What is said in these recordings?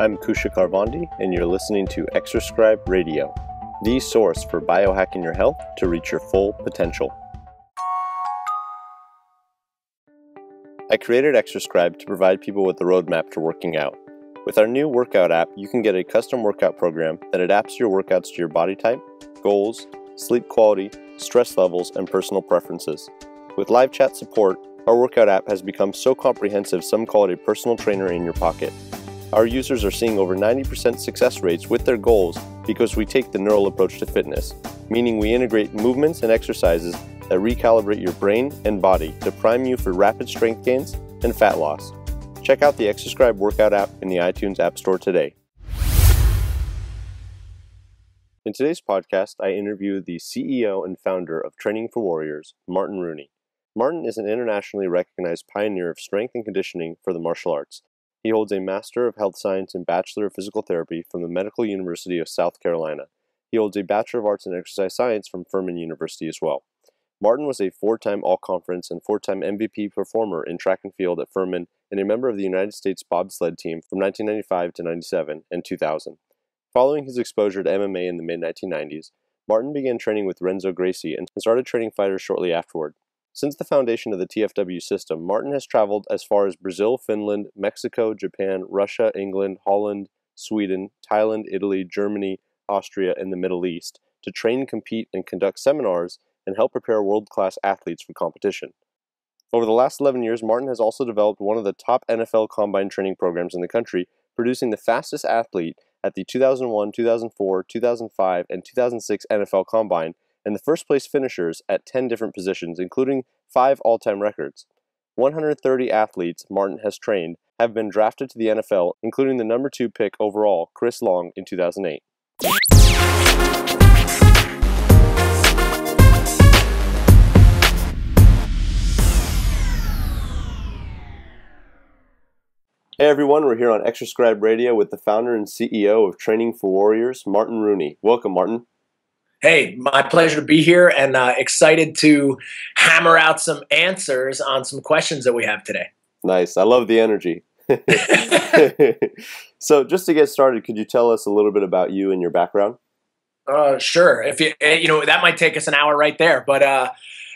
I'm Kusha Karvandi, and you're listening to Exerscribe Radio, the source for biohacking your health to reach your full potential. I created Exerscribe to provide people with a roadmap to working out. With our new workout app, you can get a custom workout program that adapts your workouts to your body type, goals, sleep quality, stress levels, and personal preferences. With live chat support, our workout app has become so comprehensive some call it a personal trainer in your pocket. Our users are seeing over 90% success rates with their goals because we take the neural approach to fitness, meaning we integrate movements and exercises that recalibrate your brain and body to prime you for rapid strength gains and fat loss. Check out the Exerscribe workout app in the iTunes App Store today. In today's podcast, I interview the CEO and founder of Training for Warriors, Martin Rooney. Martin is an internationally recognized pioneer of strength and conditioning for the martial arts he holds a Master of Health Science and Bachelor of Physical Therapy from the Medical University of South Carolina. He holds a Bachelor of Arts in Exercise Science from Furman University as well. Martin was a four time All Conference and four time MVP performer in track and field at Furman and a member of the United States bobsled team from 1995 to 97 and 2000. Following his exposure to MMA in the mid 1990s, Martin began training with Renzo Gracie and started training fighters shortly afterward. Since the foundation of the TFW system, Martin has traveled as far as Brazil, Finland, Mexico, Japan, Russia, England, Holland, Sweden, Thailand, Italy, Germany, Austria, and the Middle East to train, compete, and conduct seminars and help prepare world class athletes for competition. Over the last 11 years, Martin has also developed one of the top NFL combine training programs in the country, producing the fastest athlete at the 2001, 2004, 2005, and 2006 NFL Combine and the first place finishers at 10 different positions, including five all time records. 130 athletes Martin has trained have been drafted to the NFL, including the number two pick overall, Chris Long, in 2008. Hey everyone, we're here on Exerscribe Radio with the founder and CEO of Training for Warriors, Martin Rooney. Welcome, Martin. Hey, my pleasure to be here and uh, excited to hammer out some answers on some questions that we have today. Nice. I love the energy. so, just to get started, could you tell us a little bit about you and your background? Uh, sure. If you, eh, you know, that might take us an hour right there. But uh,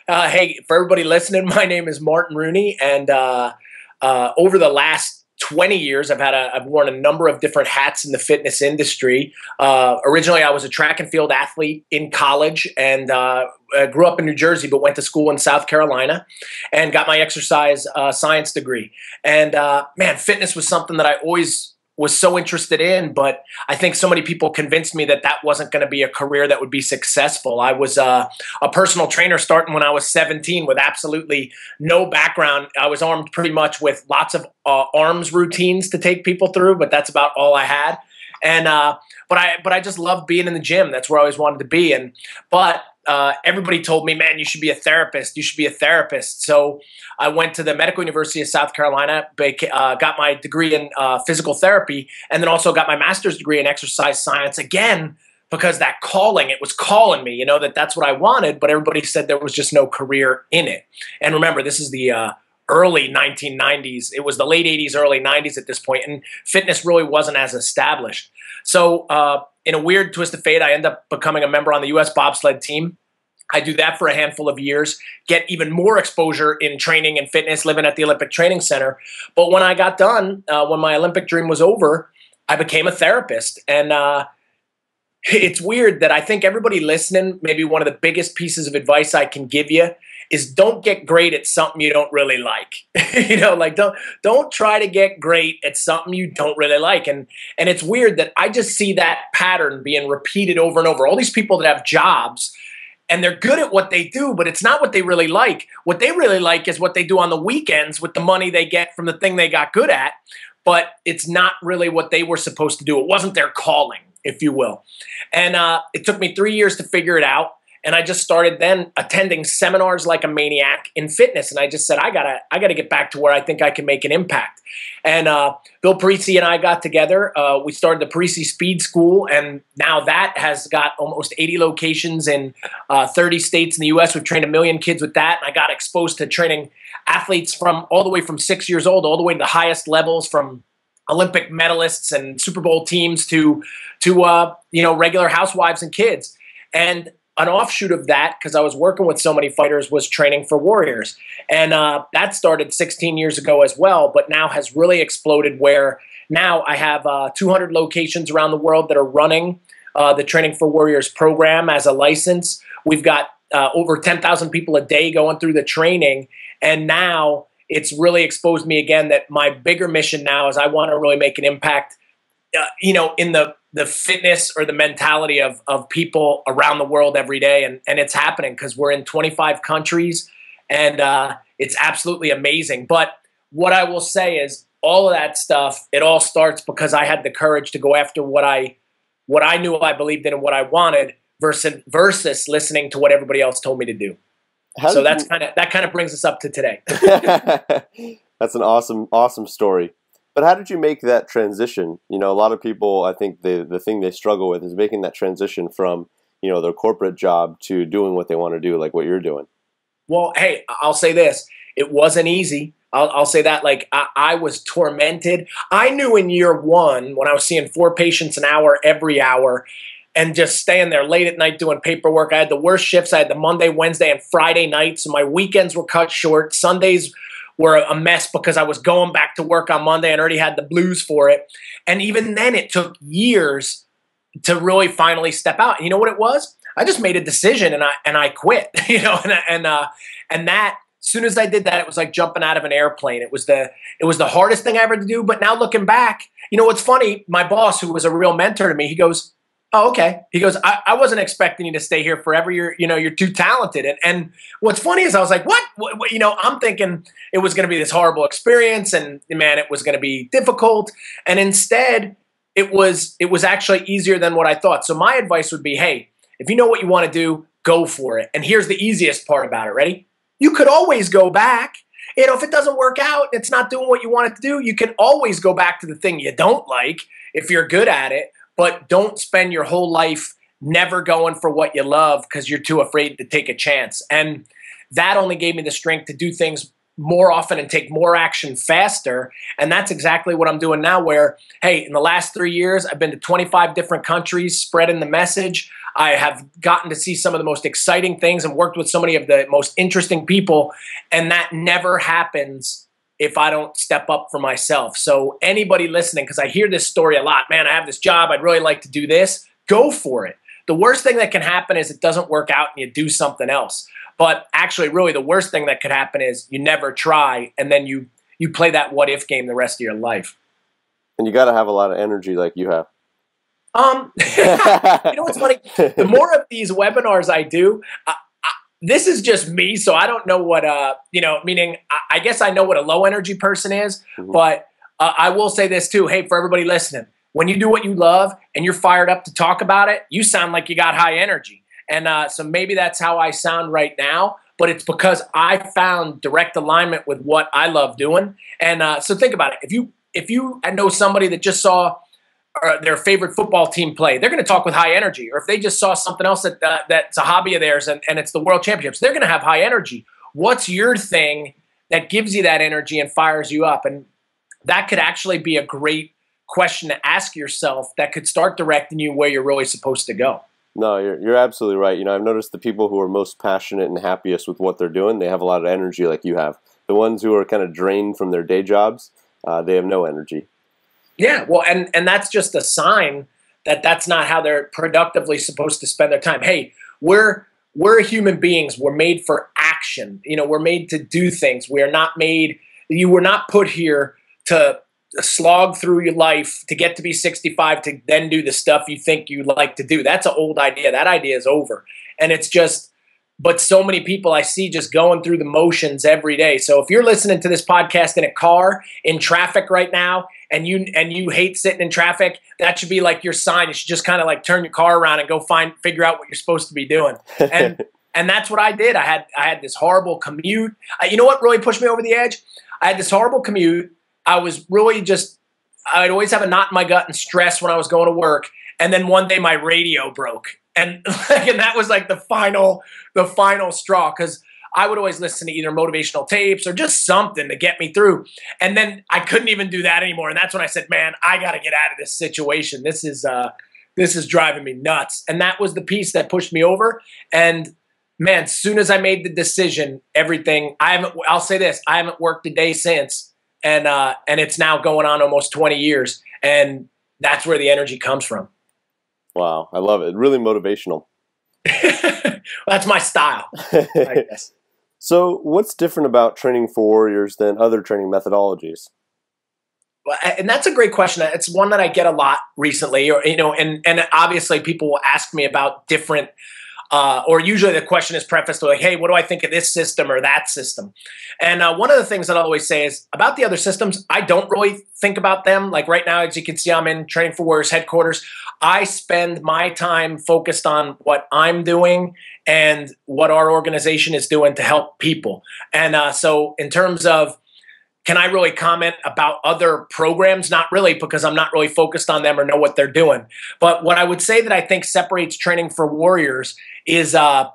uh, hey, for everybody listening, my name is Martin Rooney, and uh, uh, over the last 20 years. I've had a, I've worn a number of different hats in the fitness industry. Uh, originally, I was a track and field athlete in college and uh, grew up in New Jersey, but went to school in South Carolina and got my exercise uh, science degree. And uh, man, fitness was something that I always was so interested in, but I think so many people convinced me that that wasn't going to be a career that would be successful. I was uh, a personal trainer starting when I was 17 with absolutely no background. I was armed pretty much with lots of uh, arms routines to take people through, but that's about all I had. And uh, but I but I just loved being in the gym. That's where I always wanted to be. And but uh, everybody told me, man, you should be a therapist. You should be a therapist. So I went to the Medical University of South Carolina, uh, got my degree in uh, physical therapy, and then also got my master's degree in exercise science again because that calling, it was calling me, you know, that that's what I wanted, but everybody said there was just no career in it. And remember, this is the uh, early 1990s. It was the late 80s, early 90s at this point, and fitness really wasn't as established. So, uh, in a weird twist of fate, I end up becoming a member on the U.S. bobsled team. I do that for a handful of years, get even more exposure in training and fitness, living at the Olympic Training Center. But when I got done, uh, when my Olympic dream was over, I became a therapist. And uh, it's weird that I think everybody listening, maybe one of the biggest pieces of advice I can give you is don't get great at something you don't really like. you know, like don't don't try to get great at something you don't really like. And and it's weird that I just see that pattern being repeated over and over. All these people that have jobs and they're good at what they do, but it's not what they really like. What they really like is what they do on the weekends with the money they get from the thing they got good at, but it's not really what they were supposed to do. It wasn't their calling, if you will. And uh, it took me three years to figure it out and I just started then attending seminars like a maniac in fitness. And I just said, I gotta, I gotta get back to where I think I can make an impact. And uh, Bill Parisi and I got together. Uh, we started the Parisi Speed School, and now that has got almost 80 locations in uh, 30 states in the U.S. We've trained a million kids with that, and I got exposed to training athletes from all the way from six years old all the way to the highest levels from Olympic medalists and Super Bowl teams to to uh, you know regular housewives and kids. And an offshoot of that, because I was working with so many fighters, was training for warriors, and uh, that started 16 years ago as well. But now has really exploded. Where now I have uh, 200 locations around the world that are running uh, the Training for Warriors program as a license. We've got uh, over 10,000 people a day going through the training, and now it's really exposed me again that my bigger mission now is I want to really make an impact, uh, you know, in the the fitness or the mentality of of people around the world every day, and and it's happening because we're in 25 countries, and uh, it's absolutely amazing. But what I will say is all of that stuff. It all starts because I had the courage to go after what I what I knew I believed in and what I wanted versus versus listening to what everybody else told me to do. How so that's kind of that kind of brings us up to today. that's an awesome awesome story. But how did you make that transition? You know, a lot of people I think the the thing they struggle with is making that transition from, you know, their corporate job to doing what they want to do like what you're doing. Well, hey, I'll say this. It wasn't easy. I'll, I'll, say that like I, I, was tormented. I knew in year one when I was seeing four patients an hour every hour and just staying there late at night doing paperwork. I had the worst shifts. I had the Monday, Wednesday, and Friday nights. My weekends were cut short. Sundays were a mess because I was going back to work on Monday and already had the blues for it. And even then, it took years to really finally step out. And you know what it was? I just made a decision and I and I quit. You know, and and uh, and that as soon as I did that, it was like jumping out of an airplane. It was the it was the hardest thing I ever to do. But now looking back, you know what's funny? My boss, who was a real mentor to me, he goes, "Oh, okay." He goes, I, I wasn't expecting you to stay here forever. You're you know you're too talented." And and what's funny is I was like, "What?" what, what? You know, I'm thinking it was going to be this horrible experience, and man, it was going to be difficult. And instead, it was it was actually easier than what I thought. So my advice would be, hey, if you know what you want to do, go for it. And here's the easiest part about it. Ready? You could always go back. You know, if it doesn't work out, it's not doing what you want it to do, you can always go back to the thing you don't like if you're good at it, but don't spend your whole life never going for what you love because you're too afraid to take a chance. And that only gave me the strength to do things more often and take more action faster. And that's exactly what I'm doing now. Where, hey, in the last three years, I've been to 25 different countries spreading the message. I have gotten to see some of the most exciting things and worked with so many of the most interesting people. And that never happens if I don't step up for myself. So, anybody listening, because I hear this story a lot man, I have this job, I'd really like to do this, go for it. The worst thing that can happen is it doesn't work out and you do something else. But actually, really, the worst thing that could happen is you never try and then you you play that what if game the rest of your life. And you got to have a lot of energy like you have. Um, you know what's funny? The more of these webinars I do, uh, I, this is just me, so I don't know what uh, you know. Meaning, I, I guess I know what a low energy person is, mm-hmm. but uh, I will say this too. Hey, for everybody listening, when you do what you love and you're fired up to talk about it, you sound like you got high energy. And uh, so maybe that's how I sound right now but it's because I found direct alignment with what I love doing. And uh, so think about it. If you if you know somebody that just saw their favorite football team play, they're going to talk with high energy. Or if they just saw something else that uh, that's a hobby of theirs and, and it's the World Championships, they're going to have high energy. What's your thing that gives you that energy and fires you up? And that could actually be a great question to ask yourself that could start directing you where you're really supposed to go. No, you're, you're absolutely right. You know, I've noticed the people who are most passionate and happiest with what they're doing, they have a lot of energy like you have. The ones who are kind of drained from their day jobs, uh, they have no energy. Yeah, well, and and that's just a sign that that's not how they're productively supposed to spend their time. Hey, we're we're human beings. We're made for action. You know, we're made to do things. We are not made. You were not put here to slog through your life to get to be 65 to then do the stuff you think you like to do. That's an old idea. That idea is over. And it's just but so many people I see just going through the motions every day. So if you're listening to this podcast in a car in traffic right now and you and you hate sitting in traffic, that should be like your sign. You should just kind of like turn your car around and go find figure out what you're supposed to be doing. And and that's what I did. I had I had this horrible commute. Uh, you know what really pushed me over the edge? I had this horrible commute. I was really just I'd always have a knot in my gut and stress when I was going to work. And then one day my radio broke and and that was like the final the final straw because I would always listen to either motivational tapes or just something to get me through. And then I couldn't even do that anymore. And that's when I said, man, I got to get out of this situation. This is, uh, this is driving me nuts. And that was the piece that pushed me over. And man, soon as I made the decision, everything I haven't I'll say this, I haven't worked a day since. And uh and it's now going on almost 20 years. And that's where the energy comes from. Wow, I love it. Really motivational. that's my style. I guess. so, what's different about training for warriors than other training methodologies? and that's a great question. It's one that I get a lot recently, or you know, and and obviously people will ask me about different. Uh, or usually the question is prefaced like, "Hey, what do I think of this system or that system?" And uh, one of the things that I always say is about the other systems. I don't really think about them. Like right now, as you can see, I'm in Training for Warriors headquarters. I spend my time focused on what I'm doing and what our organization is doing to help people. And uh, so, in terms of can I really comment about other programs? Not really, because I'm not really focused on them or know what they're doing. But what I would say that I think separates training for warriors is uh,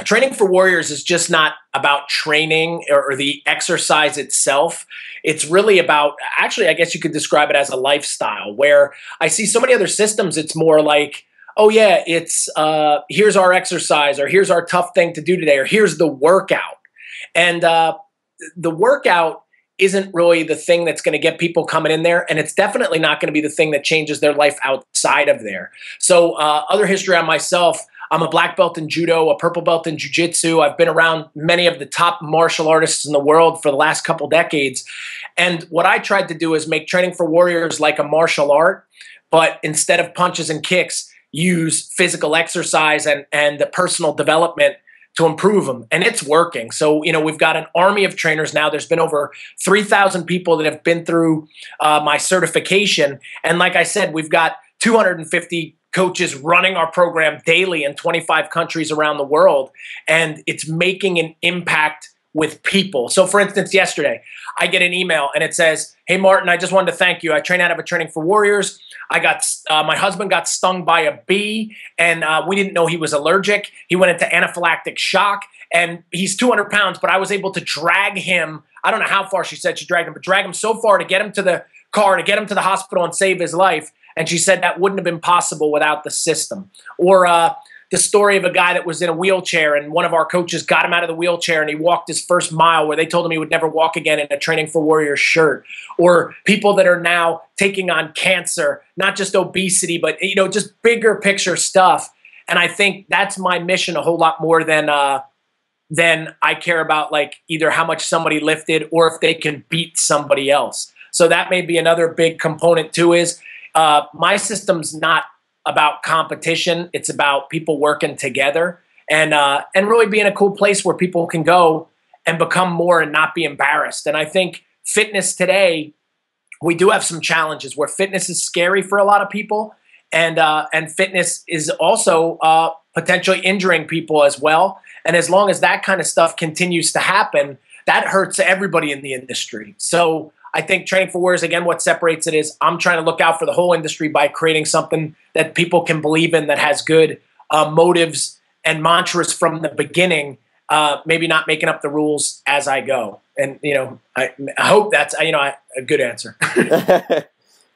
training for warriors is just not about training or, or, the exercise itself. It's really about, actually, I guess you could describe it as a lifestyle where I see so many other systems, it's more like, oh, yeah, it's uh, here's our exercise or here's our tough thing to do today or here's the workout. And uh, the workout isn't really the thing that's going to get people coming in there. And it's definitely not going to be the thing that changes their life outside of there. So, uh, other history on myself. I'm a black belt in judo, a purple belt in jiu-jitsu. I've been around many of the top martial artists in the world for the last couple decades. And what I tried to do is make training for warriors like a martial art, but instead of punches and kicks, use physical exercise and, and the personal development to improve them and it's working so you know we've got an army of trainers now there's been over 3000 people that have been through uh, my certification and like i said we've got 250 coaches running our program daily in 25 countries around the world and it's making an impact with people. So, for instance, yesterday I get an email and it says, "Hey Martin, I just wanted to thank you. I train out of a training for warriors. I got uh, my husband got stung by a bee, and uh, we didn't know he was allergic. He went into anaphylactic shock, and he's 200 pounds. But I was able to drag him. I don't know how far she said she dragged him, but drag him so far to get him to the car, to get him to the hospital, and save his life. And she said that wouldn't have been possible without the system. Or uh, the story of a guy that was in a wheelchair and one of our coaches got him out of the wheelchair and he walked his first mile where they told him he would never walk again in a training for warriors shirt. Or people that are now taking on cancer not just obesity but you know just bigger picture stuff. And i think that's my mission a whole lot more than uh than i care about like either how much somebody lifted or if they can beat somebody else. So that may be another big component too is uh, my system's not about competition. It's about people working together and uh, and really being a cool place where people can go and become more and not be embarrassed. And I think fitness today, we do have some challenges where fitness is scary for a lot of people, and uh, and fitness is also uh, potentially injuring people as well. And as long as that kind of stuff continues to happen, that hurts everybody in the industry. So I think training for warriors again, what separates it is I'm trying to look out for the whole industry by creating something that people can believe in that has good uh, motives and mantras from the beginning. Uh, maybe not making up the rules as I go, and you know, I, I hope that's you know a good answer.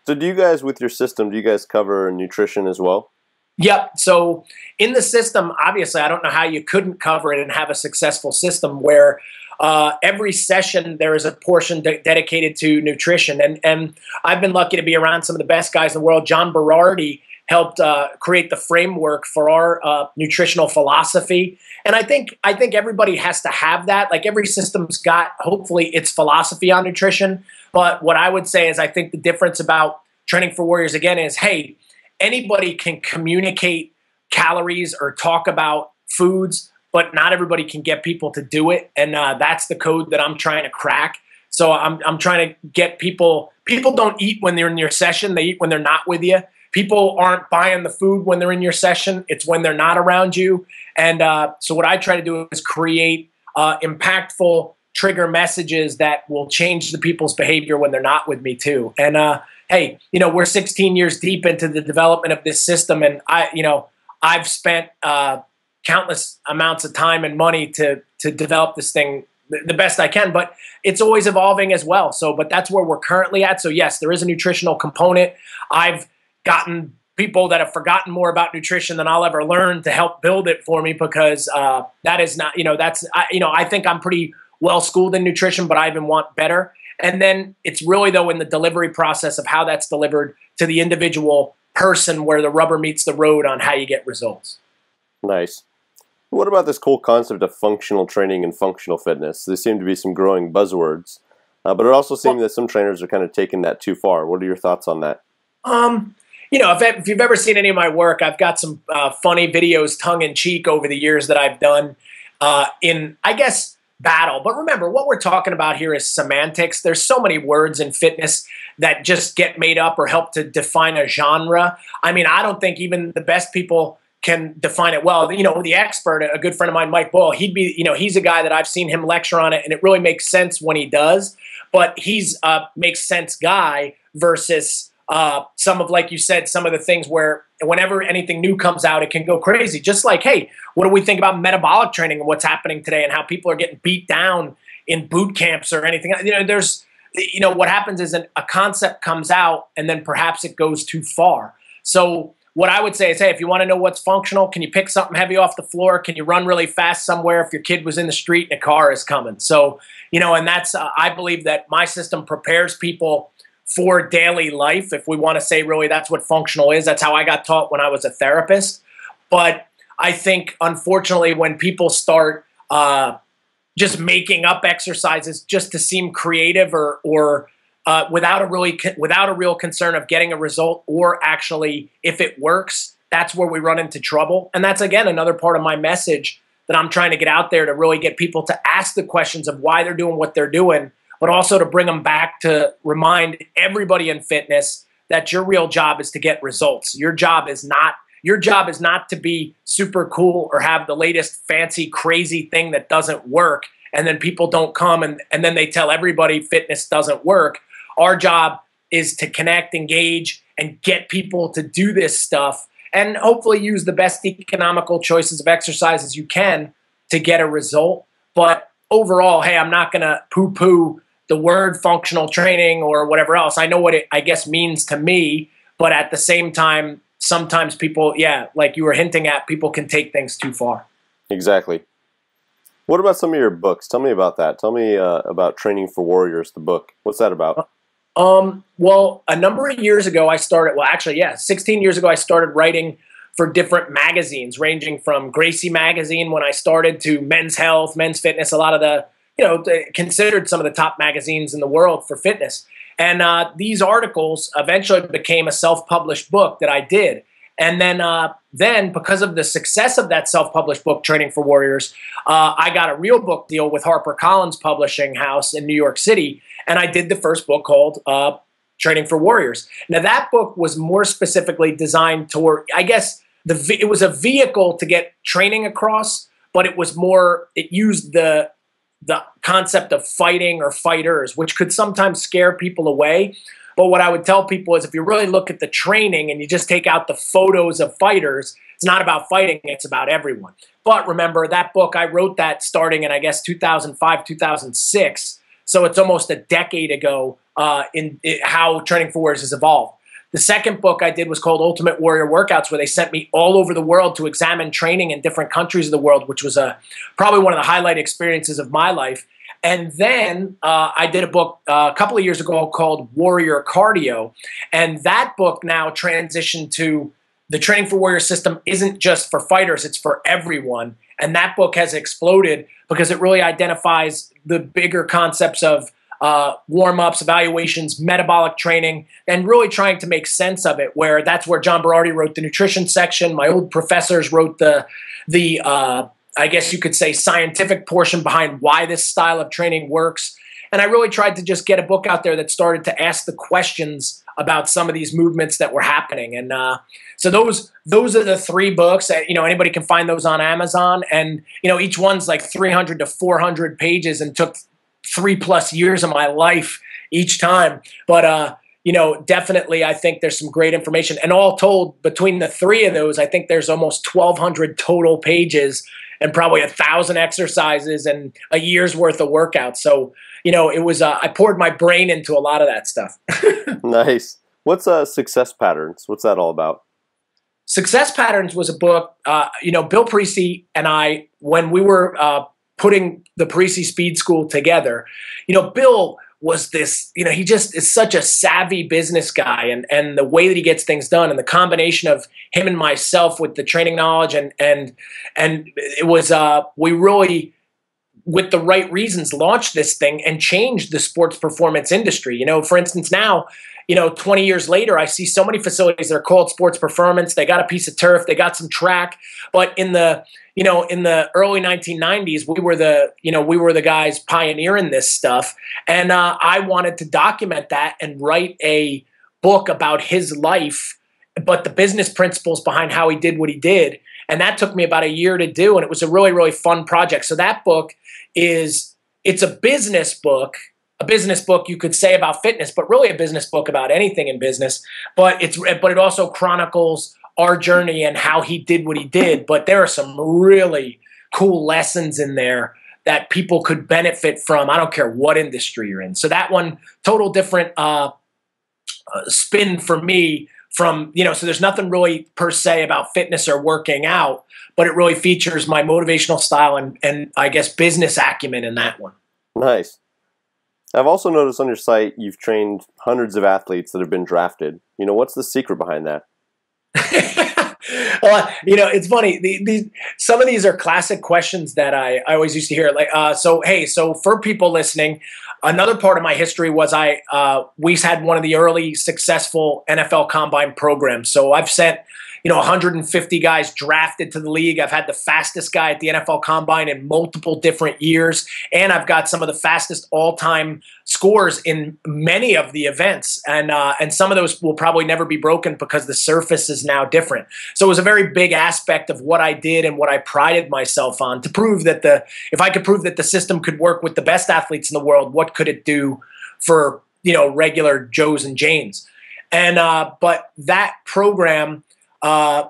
so, do you guys with your system? Do you guys cover nutrition as well? Yep. So in the system, obviously, I don't know how you couldn't cover it and have a successful system where uh, every session there is a portion de- dedicated to nutrition. And and I've been lucky to be around some of the best guys in the world. John Berardi helped uh, create the framework for our uh, nutritional philosophy. And I think I think everybody has to have that. Like every system's got hopefully its philosophy on nutrition. But what I would say is I think the difference about training for warriors again is hey, anybody can communicate calories or talk about foods but not everybody can get people to do it, and uh, that's the code that I'm trying to crack. So I'm I'm trying to get people. People don't eat when they're in your session; they eat when they're not with you. People aren't buying the food when they're in your session; it's when they're not around you. And uh, so what I try to do is create uh, impactful trigger messages that will change the people's behavior when they're not with me too. And uh, hey, you know, we're 16 years deep into the development of this system, and I, you know, I've spent uh, countless amounts of time and money to to develop this thing the best I can, but it's always evolving as well. So, but that's where we're currently at. So, yes, there is a nutritional component. I've gotten people that have forgotten more about nutrition than I'll ever learn to help build it for me because uh, that is not, you know, that's, I, you know, I think I'm pretty well schooled in nutrition, but I even want better. And then it's really, though, in the delivery process of how that's delivered to the individual person where the rubber meets the road on how you get results. Nice. What about this cool concept of functional training and functional fitness? There seem to be some growing buzzwords, uh, but it also seems well, that some trainers are kind of taking that too far. What are your thoughts on that? Um, you know, if, if you've ever seen any of my work, I've got some uh, funny videos, tongue in cheek, over the years that I've done uh, in, I guess, battle. But remember, what we're talking about here is semantics. There's so many words in fitness that just get made up or help to define a genre. I mean, I don't think even the best people can define it well. You know, the expert, a good friend of mine, Mike Boyle, he'd be, you know, he's a guy that I've seen him lecture on it, and it really makes sense when he does. But he's a makes sense guy versus uh, some of, like you said, some of the things where whenever anything new comes out, it can go crazy. Just like, hey, what do we think about metabolic training and what's happening today, and how people are getting beat down in boot camps or anything? You know, there's, you know, what happens is an, a concept comes out, and then perhaps it goes too far. So what I would say is, hey, if you want to know what's functional, can you pick something heavy off the floor? Can you run really fast somewhere if your kid was in the street and a car is coming? So, you know, and that's, uh, I believe that my system prepares people for daily life. If we want to say really that's what functional is, that's how I got taught when I was a therapist. But I think, unfortunately, when people start uh, just making up exercises just to seem creative or, or, uh, without a really without a real concern of getting a result or actually if it works that's where we run into trouble. And that's again another part of my message that i'm trying to get out there to really get people to ask the questions of why they're doing what they're doing but also to bring them back to remind everybody in fitness that your real job is to get results. Your job is not your job is not to be super cool or have the latest fancy crazy thing that doesn't work and then people don't come and, and then they tell everybody fitness doesn't work our job is to connect, engage, and get people to do this stuff and hopefully use the best economical choices of exercise as you can to get a result. But overall, hey, I'm not going to poo poo the word functional training or whatever else. I know what it, I guess, means to me, but at the same time, sometimes people, yeah, like you were hinting at, people can take things too far. Exactly. What about some of your books? Tell me about that. Tell me uh, about Training for Warriors, the book. What's that about? Um, well, a number of years ago, I started, well, actually, yeah, 16 years ago, I started writing for different magazines, ranging from Gracie Magazine when I started to Men's Health, Men's Fitness, a lot of the, you know, considered some of the top magazines in the world for fitness. And uh, these articles eventually became a self published book that I did. And then, uh, then because of the success of that self-published book, Training for Warriors, uh, I got a real book deal with HarperCollins Publishing House in New York City, and I did the first book called uh, Training for Warriors. Now that book was more specifically designed toward, I guess, the it was a vehicle to get training across, but it was more it used the the concept of fighting or fighters, which could sometimes scare people away. But what I would tell people is if you really look at the training and you just take out the photos of fighters, it's not about fighting, it's about everyone. But remember, that book, I wrote that starting in, I guess, 2005, 2006. So it's almost a decade ago uh, in, in how Training for Warriors has evolved. The second book I did was called Ultimate Warrior Workouts, where they sent me all over the world to examine training in different countries of the world, which was a, probably one of the highlight experiences of my life. And then uh, I did a book uh, a couple of years ago called Warrior Cardio. And that book now transitioned to the Training for Warrior system isn't just for fighters, it's for everyone. And that book has exploded because it really identifies the bigger concepts of uh, warm ups, evaluations, metabolic training, and really trying to make sense of it. Where that's where John Berardi wrote the nutrition section. My old professors wrote the the uh, I guess you could say, scientific portion behind why this style of training works. And I really tried to just get a book out there that started to ask the questions about some of these movements that were happening. And uh, so those those are the three books. That, you know, anybody can find those on Amazon, and you know, each one's like 300 to 400 pages, and took three plus years of my life each time. But uh, you know, definitely, I think there's some great information. And all told, between the three of those, I think there's almost 1,200 total pages and probably a thousand exercises and a year's worth of workouts. So, you know, it was, uh, I poured my brain into a lot of that stuff. nice. What's uh, Success Patterns? What's that all about? Success Patterns was a book, uh, you know, Bill Parisi and I, when we were uh, putting the Parisi Speed School together, you know, Bill was this, you know, he just is such a savvy business guy and and the way that he gets things done and the combination of him and myself with the training knowledge and and and it was uh we really with the right reasons launched this thing and changed the sports performance industry. You know, for instance, now you know, 20 years later, I see so many facilities that are called sports performance. They got a piece of turf, they got some track, but in the you know, in the early 1990s, we were the, you know, we were the guys pioneering this stuff. And uh, I wanted to document that and write a book about his life, but the business principles behind how he did what he did. And that took me about a year to do. And it was a really, really fun project. So that book is, it's a business book a business book you could say about fitness, but really a business book about anything in business. But it's but it also chronicles our journey and how he did what he did. But there are some really cool lessons in there that people could benefit from. I don't care what industry you're in. So that one, total different uh, uh, spin for me. From you know, so there's nothing really per se about fitness or working out, but it really features my motivational style and and I guess business acumen in that one. Nice. I've also noticed on your site you've trained hundreds of athletes that have been drafted. You know, what's the secret behind that? well, you know, it's funny. The, some of these are classic questions that I, I always used to hear. Like, uh, so hey, so for people listening, another part of my history was I uh, we had one of the early successful NFL combine programs. So I've sent you know 150 guys drafted to the league. I've had the fastest guy at the NFL Combine in multiple different years, and I've got some of the fastest all-time scores in many of the events, and uh, and some of those will probably never be broken because the surface is now different. So it was a very big aspect of what I did and what I prided myself on to prove that the if I could prove that the system could work with the best athletes in the world, what could it do for you know regular Joes and Janes? And uh, but that program uh,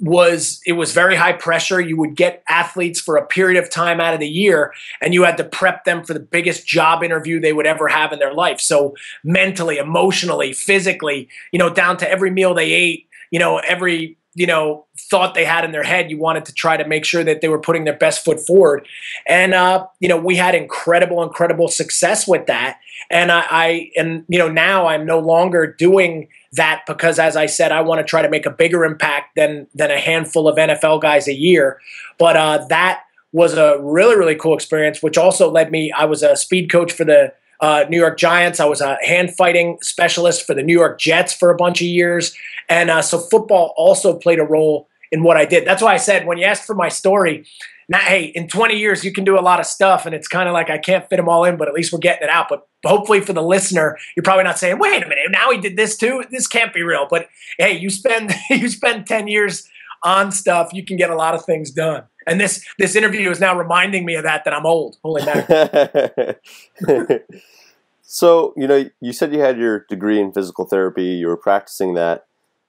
was it was very high pressure. You would get athletes for a period of time out of the year, and you had to prep them for the biggest job interview they would ever have in their life. So mentally, emotionally, physically, you know, down to every meal they ate, you know, every you know thought they had in their head you wanted to try to make sure that they were putting their best foot forward and uh, you know we had incredible incredible success with that and I, I and you know now i'm no longer doing that because as I said, I want to try to make a bigger impact than than a handful of NFL guys a year. But uh, that was a really really cool experience, which also led me. I was a speed coach for the uh, New York Giants. I was a hand fighting specialist for the New York Jets for a bunch of years, and uh, so football also played a role in what I did. That's why I said when you asked for my story, now, hey, in 20 years, you can do a lot of stuff, and it's kind of like I can't fit them all in, but at least we're getting it out. But hopefully, for the listener, you're probably not saying, "Wait a minute, now he did this too. This can't be real." But hey, you spend you spend 10 years on stuff, you can get a lot of things done. And this this interview is now reminding me of that. That I'm old. Holy mackerel. so you know, you said you had your degree in physical therapy. You were practicing that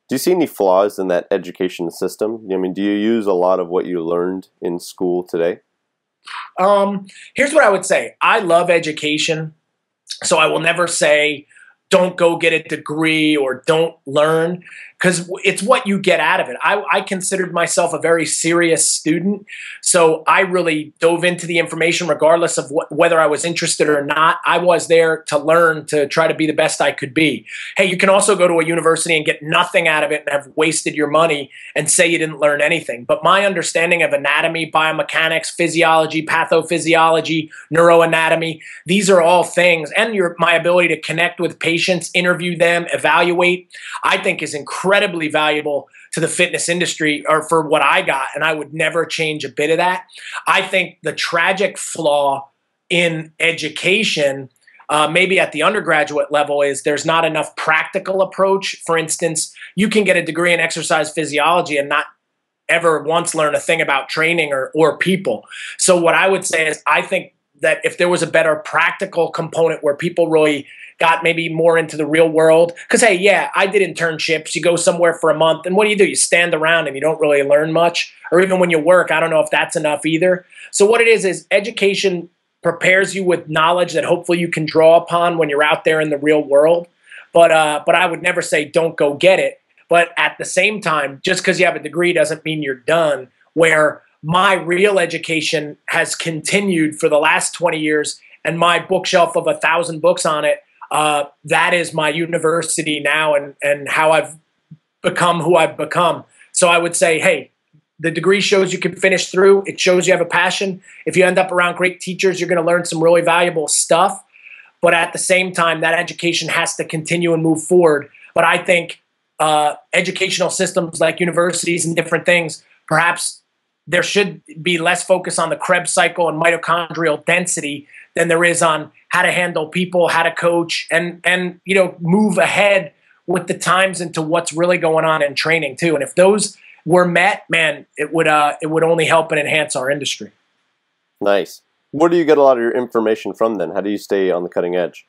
do you see any flaws in that education system? I mean, do you use a lot of what you learned in school today? Um, here's what I would say. I love education, so I will never say don't go get a degree or don't learn because it's what you get out of it. I, I, considered myself a very serious student, so I really dove into the information regardless of wh- whether I was interested or not. I was there to learn to try to be the best I could be. Hey, you can also go to a university and get nothing out of it and have wasted your money and say you didn't learn anything. But my understanding of anatomy, biomechanics, physiology, pathophysiology, neuroanatomy, these are all things, and your my ability to connect with patients, interview them, evaluate, I think is incredible incredibly valuable to the fitness industry or for what I got. And I would never change a bit of that. I think the tragic flaw in education, uh, maybe at the undergraduate level, is there's not enough practical approach. For instance, you can get a degree in exercise physiology and not ever once learn a thing about training or, or people. So what I would say is I think that if there was a better practical component where people really got maybe more into the real world. Because, hey, yeah, I did internships. You go somewhere for a month, and what do you do? You stand around and you don't really learn much. Or even when you work, I don't know if that's enough either. So, what it is, is education prepares you with knowledge that hopefully you can draw upon when you're out there in the real world. But, uh, but I would never say don't go get it. But at the same time, just because you have a degree doesn't mean you're done. Where my real education has continued for the last 20 years and my bookshelf of a thousand books on it uh, that is my university now and, and how I've become who I've become. So I would say, hey, the degree shows you can finish through. It shows you have a passion. If you end up around great teachers, you're going to learn some really valuable stuff. But at the same time, that education has to continue and move forward. But I think uh, educational systems like universities and different things, perhaps there should be less focus on the Krebs cycle and mitochondrial density than there is on how to handle people, how to coach, and and you know move ahead with the times into what's really going on in training too. And if those were met, man, it would uh, it would only help and enhance our industry. Nice. Where do you get a lot of your information from then? How do you stay on the cutting edge?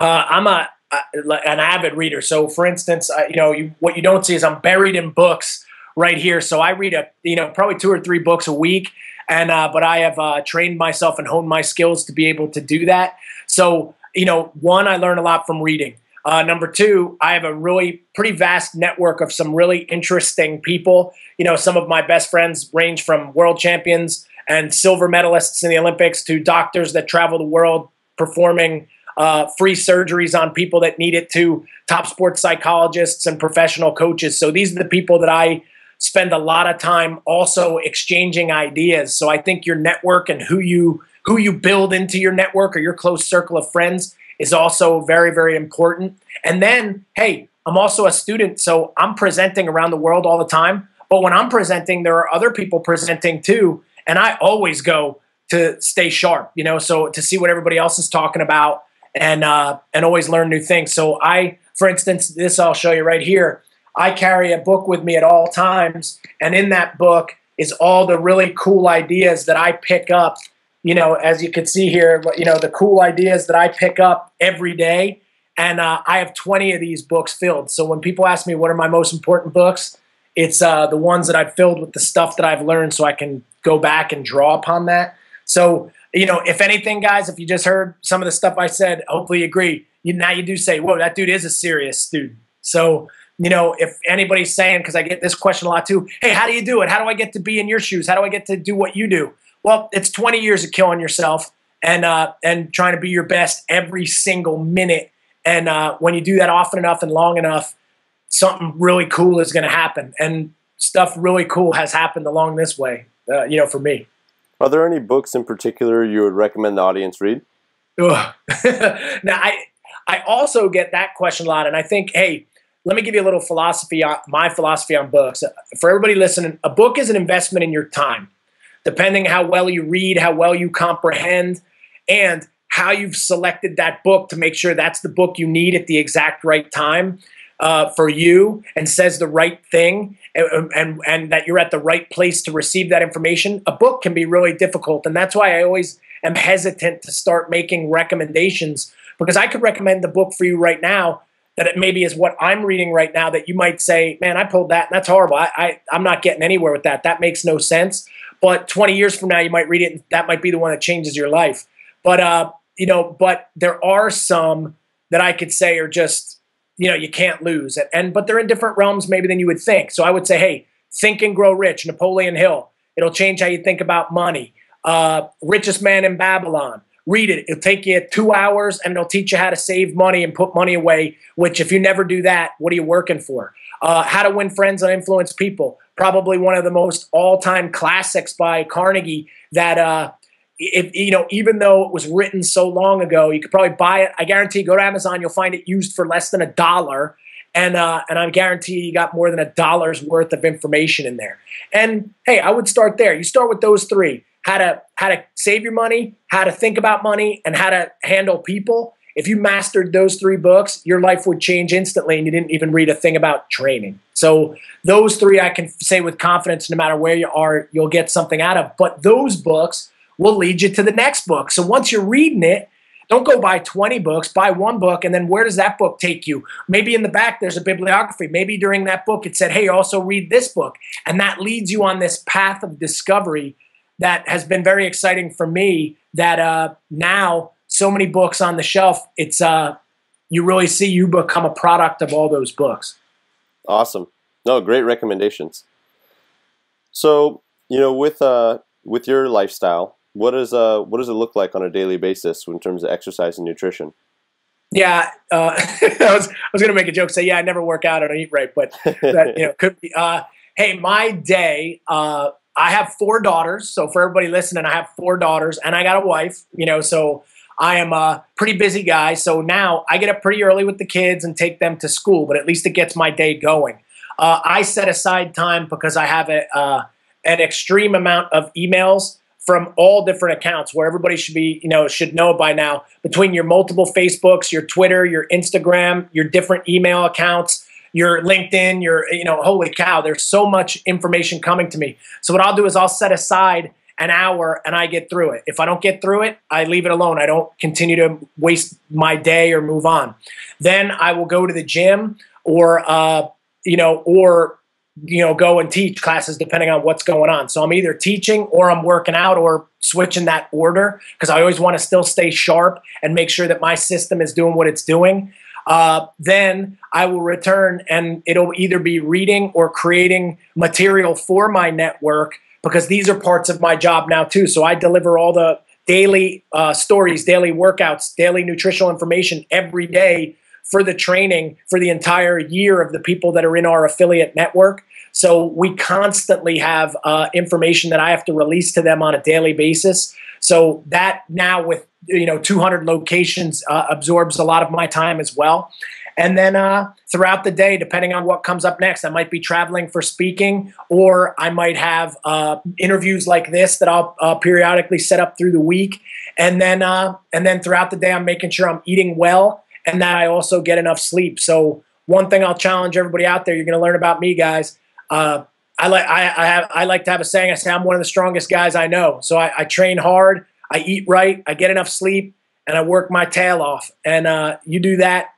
Uh, I'm a, an avid reader. So, for instance, I, you know, you, what you don't see is I'm buried in books right here. So I read a you know probably two or three books a week, and uh, but I have uh, trained myself and honed my skills to be able to do that. So you know, one, I learn a lot from reading. Uh, number two, I have a really pretty vast network of some really interesting people. You know, some of my best friends range from world champions and silver medalists in the Olympics to doctors that travel the world performing uh, free surgeries on people that need it to top sports psychologists and professional coaches. So these are the people that I spend a lot of time also exchanging ideas. So I think your network and who you who you build into your network or your close circle of friends is also very very important. And then, hey, I'm also a student, so I'm presenting around the world all the time. But when I'm presenting, there are other people presenting too, and I always go to stay sharp, you know, so to see what everybody else is talking about and uh, and always learn new things. So I, for instance, this I'll show you right here. I carry a book with me at all times, and in that book is all the really cool ideas that I pick up. You know, as you can see here, you know the cool ideas that I pick up every day, and uh, I have 20 of these books filled. So when people ask me what are my most important books, it's uh, the ones that I've filled with the stuff that I've learned, so I can go back and draw upon that. So you know, if anything, guys, if you just heard some of the stuff I said, hopefully you agree. You, now you do say, "Whoa, that dude is a serious student." So you know, if anybody's saying, because I get this question a lot too, hey, how do you do it? How do I get to be in your shoes? How do I get to do what you do? Well, it's 20 years of killing yourself and uh, and trying to be your best every single minute. And uh, when you do that often enough and long enough, something really cool is going to happen. And stuff really cool has happened along this way, uh, you know, for me. Are there any books in particular you would recommend the audience read? now, I I also get that question a lot, and I think, hey, let me give you a little philosophy on my philosophy on books. For everybody listening, a book is an investment in your time. Depending how well you read, how well you comprehend, and how you've selected that book to make sure that's the book you need at the exact right time uh, for you and says the right thing and, and, and that you're at the right place to receive that information, a book can be really difficult. And that's why I always am hesitant to start making recommendations because I could recommend the book for you right now that it maybe is what I'm reading right now that you might say, man, I pulled that and that's horrible. I, I, I'm not getting anywhere with that. That makes no sense. But 20 years from now, you might read it and that might be the one that changes your life. But, uh, you know, but there are some that I could say are just, you know, you can't lose. And, and but they're in different realms maybe than you would think. So I would say, hey, Think and Grow Rich, Napoleon Hill. It'll change how you think about money. Uh, Richest Man in Babylon read it. It'll take you two hours and it'll teach you how to save money and put money away, which, if you never do that, what are you working for? Uh, how to Win Friends and Influence People, probably one of the most all time classics by Carnegie that. Uh, if you know, even though it was written so long ago, you could probably buy it. I guarantee, go to Amazon, you'll find it used for less than a dollar, and uh, and I guarantee you got more than a dollar's worth of information in there. And hey, I would start there. You start with those three how to how to save your money, how to think about money, and how to handle people. If you mastered those three books, your life would change instantly, and you didn't even read a thing about training. So those three, I can say with confidence, no matter where you are, you'll get something out of. But those books will lead you to the next book. So once you're reading it, don't go buy 20 books, buy one book, and then where does that book take you? Maybe in the back there's a bibliography. Maybe during that book it said, hey, also read this book. And that leads you on this path of discovery that has been very exciting for me. That uh, now, so many books on the shelf, it's uh, you really see you become a product of all those books. Awesome. No, great recommendations. So, you know, with uh, with your lifestyle, what is uh what does it look like on a daily basis in terms of exercise and nutrition? Yeah, uh, I was I was gonna make a joke, say yeah, I never work out, I don't eat right, but that you know could be. Uh, hey, my day. Uh, I have four daughters, so for everybody listening, I have four daughters, and I got a wife. You know, so I am a pretty busy guy. So now I get up pretty early with the kids and take them to school, but at least it gets my day going. Uh, I set aside time because I have a, uh, an extreme amount of emails from all different accounts where everybody should be, you know, should know by now between your multiple Facebooks, your Twitter, your Instagram, your different email accounts, your LinkedIn, your, you know, holy cow, there's so much information coming to me. So what I'll do is I'll set aside an hour and I get through it. If I don't get through it, I leave it alone. I don't continue to waste my day or move on. Then I will go to the gym or, uh, you know, or you know go and teach classes depending on what's going on so i'm either teaching or i'm working out or switching that order because i always want to still stay sharp and make sure that my system is doing what it's doing uh, then i will return and it'll either be reading or creating material for my network because these are parts of my job now too so i deliver all the daily uh, stories daily workouts daily nutritional information every day for the training for the entire year of the people that are in our affiliate network. So we constantly have uh, information that I have to release to them on a daily basis. So that now with you know 200 locations uh, absorbs a lot of my time as well. And then uh, throughout the day, depending on what comes up next, I might be traveling for speaking, or I might have uh, interviews like this that I'll uh, periodically set up through the week. And then, uh, and then throughout the day, I'm making sure I'm eating well and that I also get enough sleep. So one thing I'll challenge everybody out there, you're going to learn about me, guys. Uh, I like I, I, have I like to have a saying. I say I'm one of the strongest guys I know. So I, I train hard, I eat right, I get enough sleep, and I work my tail off. And uh, you do that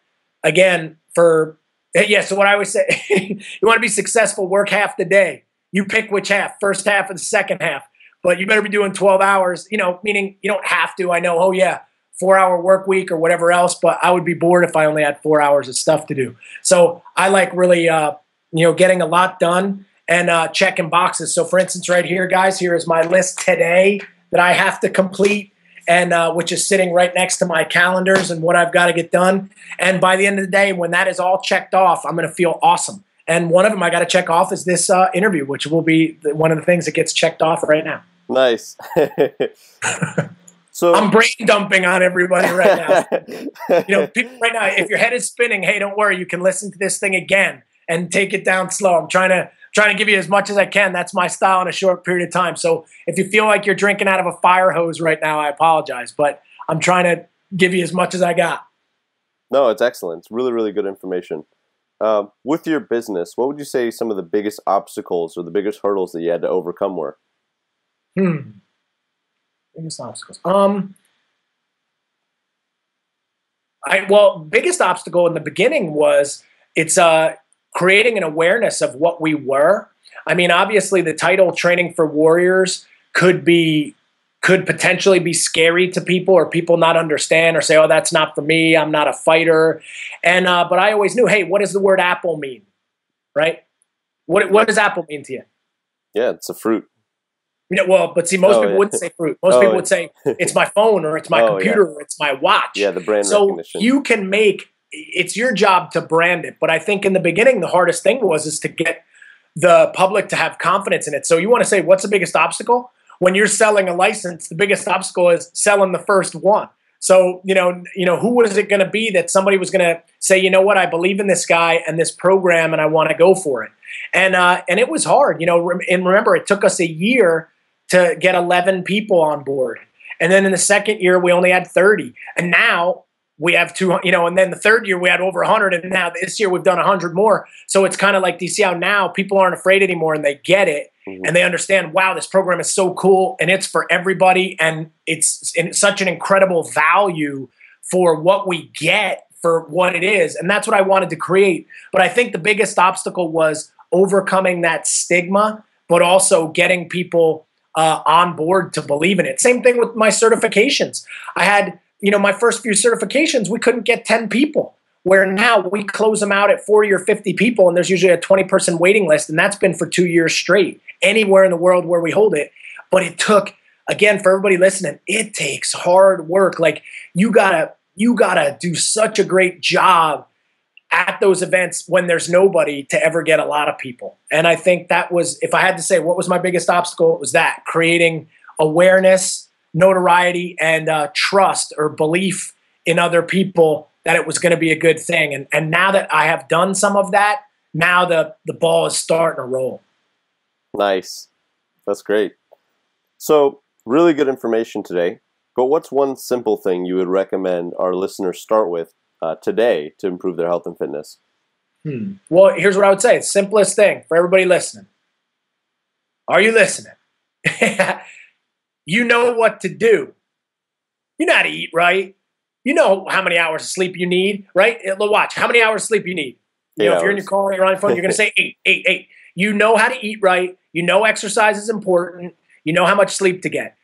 again for yeah. So what I always say, you want to be successful, work half the day. You pick which half, first half the second half. But you better be doing 12 hours. You know, meaning you don't have to. I know. Oh yeah, four hour work week or whatever else, but I would be bored if I only had four hours of stuff to do. So I like really, uh, you know, getting a lot done and uh, checking boxes. So for instance, right here, guys, here is my list today that I have to complete and uh, which is sitting right next to my calendars and what I've got to get done. And by the end of the day, when that is all checked off, I'm going to feel awesome. And one of them I got to check off is this uh, interview, which will be one of the things that gets checked off right now. Nice. So I'm brain dumping on everybody right now. you know, people right now, if your head is spinning, hey, don't worry, you can listen to this thing again and take it down slow. I'm trying to trying to give you as much as I can. That's my style in a short period of time. So if you feel like you're drinking out of a fire hose right now, I apologize, but I'm trying to give you as much as I got. No, it's excellent. It's really, really good information. Um, with your business, what would you say some of the biggest obstacles or the biggest hurdles that you had to overcome were? Hmm. Biggest obstacles. Um, I well, biggest obstacle in the beginning was it's uh creating an awareness of what we were. I mean, obviously, the title "Training for Warriors" could be could potentially be scary to people or people not understand or say, "Oh, that's not for me. I'm not a fighter." And uh, but I always knew, hey, what does the word apple mean? Right? What what does apple mean to you? Yeah, it's a fruit. You know, well, but see, most oh, people yeah. wouldn't say fruit. Most oh, people would say it's my phone or it's my oh, computer yeah. or it's my watch. Yeah, the brand so recognition. you can make it's your job to brand it. But I think in the beginning, the hardest thing was is to get the public to have confidence in it. So you want to say what's the biggest obstacle when you're selling a license? The biggest obstacle is selling the first one. So you know, you know, who was it going to be that somebody was going to say, you know what, I believe in this guy and this program, and I want to go for it. And uh, and it was hard, you know. And remember, it took us a year to get 11 people on board. And then in the second year, we only had 30. And now we have two, you know, and then the third year we had over 100. And now this year we've done 100 more. So it's kind of like, do you see how now people aren't afraid anymore and they get it? mm-hmm. and they understand, wow, this program is so cool and it's for everybody and it's, it's such an incredible value for what we get for what it is. And that's what I wanted to create. But I think the biggest obstacle was overcoming that stigma, but also getting people uh, on board to believe in it. Same thing with my certifications. I had, you know, my first few certifications, we couldn't get 10 people. Where now we close them out at 40 or 50 people, and there's usually a 20 person waiting list, and that's been for two years straight, anywhere in the world where we hold it. But it took, again, for everybody listening, it takes hard work. Like you gotta, you gotta do such a great job at those events when there's nobody to ever get a lot of people. And I think that was, if I had to say what was my biggest obstacle, it was that creating awareness, notoriety, and uh, trust or belief in other people that it was going to be a good thing. And, and now that I have done some of that, now the, the ball is starting to roll. Nice. That's great. So, really good information today. But what's one simple thing you would recommend our listeners start with uh, today to improve their health and fitness? Hmm. Well, here's what I would say: simplest thing for everybody listening. Are you listening? you know what to do. You know how to eat right. You know how many hours of sleep you need, right? Uh, watch how many hours of sleep you need. You know, if you're in your car, you're on your phone, you're going to say eight, eight, eight. You know how to eat right. You know exercise is important. You know how much sleep to get.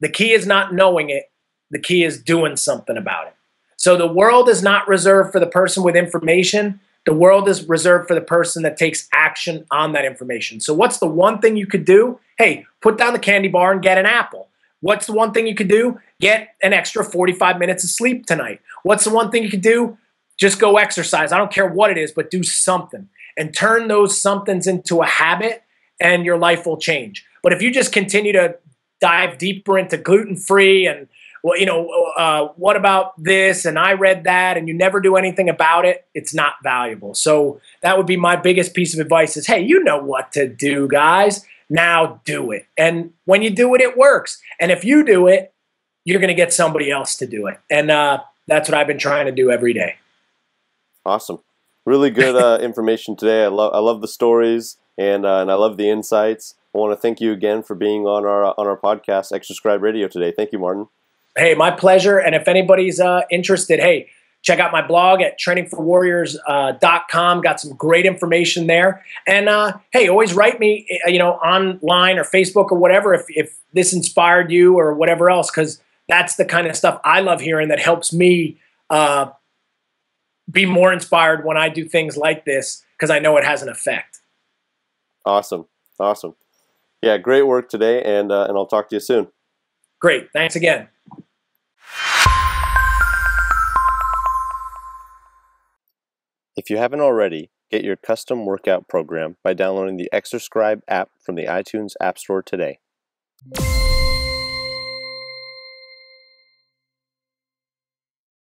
The key is not knowing it. The key is doing something about it. So the world is not reserved for the person with information. The world is reserved for the person that takes action on that information. So what's the one thing you could do? Hey, put down the candy bar and get an apple. What's the one thing you could do? Get an extra 45 minutes of sleep tonight. What's the one thing you could do? Just go exercise. I don't care what it is, but do something and turn those somethings into a habit and your life will change. But if you just continue to dive deeper into gluten free and well, you know, uh, what about this? And I read that, and you never do anything about it. It's not valuable. So that would be my biggest piece of advice: is hey, you know what to do, guys. Now do it. And when you do it, it works. And if you do it, you're going to get somebody else to do it. And uh, that's what I've been trying to do every day. Awesome, really good uh, information today. I love I love the stories and uh, and I love the insights. I want to thank you again for being on our on our podcast, Exerscribe Radio today. Thank you, Martin. Hey, my pleasure. And if anybody's uh, interested, hey, check out my blog at trainingforwarriors.com. Uh, Got some great information there. And uh, hey, always write me, uh, you know, online or Facebook or whatever if, if this inspired you or whatever else, because that's the kind of stuff I love hearing that helps me uh, be more inspired when I do things like this because I know it has an effect. Awesome. Awesome. Yeah, great work today, and, uh, and I'll talk to you soon. Great. Thanks again. If you haven't already, get your custom workout program by downloading the ExerScribe app from the iTunes App Store today.